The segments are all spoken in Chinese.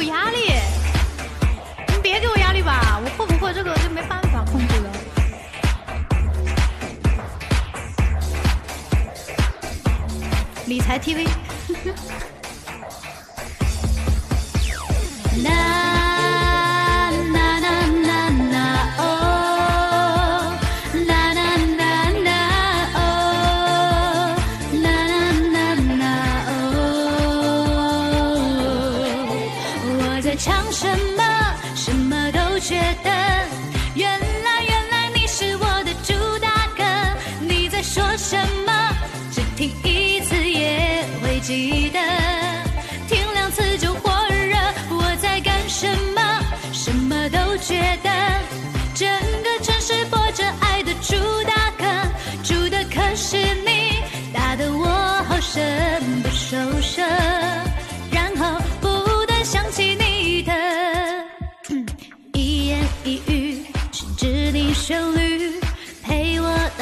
有压力，你别给我压力吧，我会不会这个就没办法控制了。理财 TV。唱什么？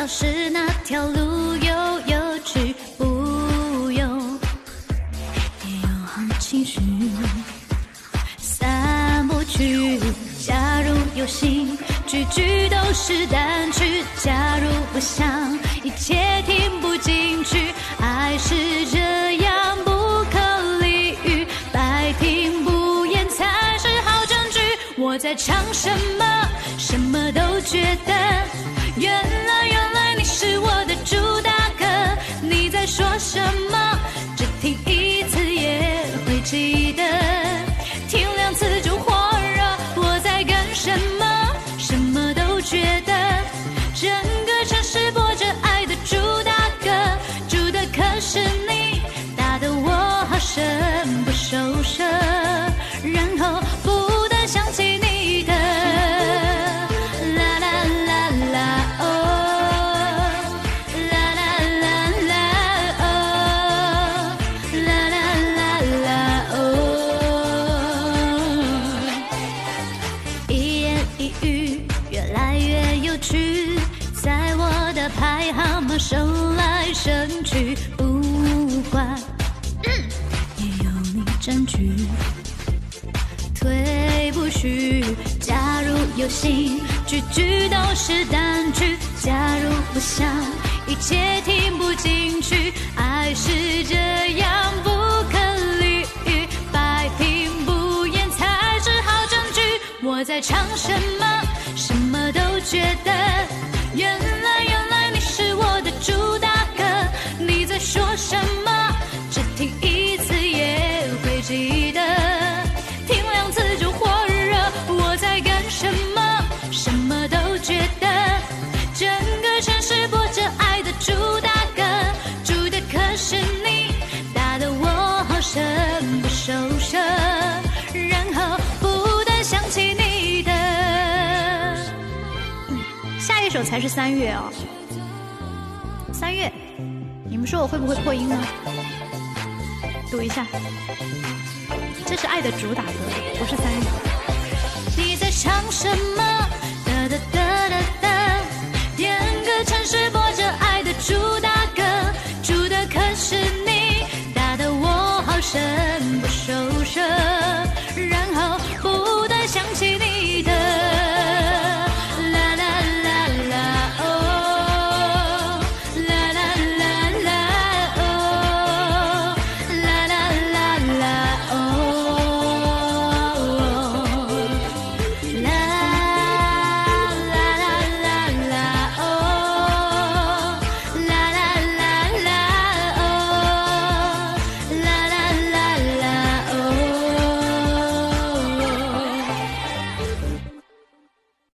是那条路悠悠去，不用也有好情绪。散步去，假如有心，句句都是单曲。假如不想，一切听不进去。爱是这样不可理喻，百听不厌才是好证据。我在唱？什么也去，不管也有你占据，退不去。假如有心，句句都是单句；假如不想，一切听不进去。爱是这样不可理喻，百听不厌才是好证据。我在唱什么？什么都觉得。原首才是三月啊，三月，你们说我会不会破音呢？赌一下，这是爱的主打歌，不是三月。你在唱什么？哒哒哒哒哒，点个城市